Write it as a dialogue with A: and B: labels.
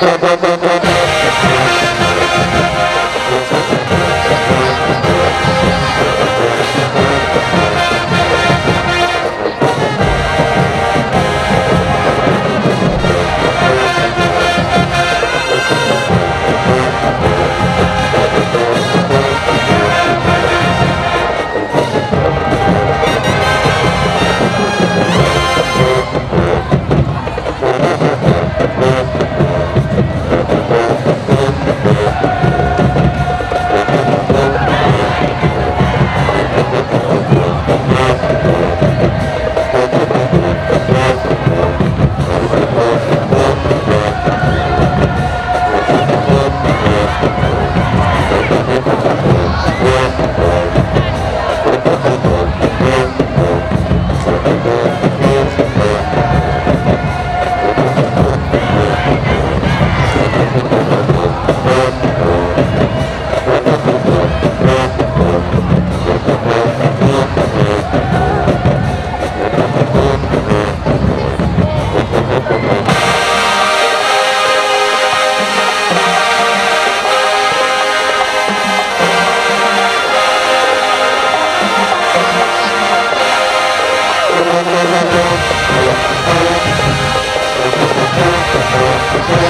A: ¡Vaya, vaya,
B: Thank you.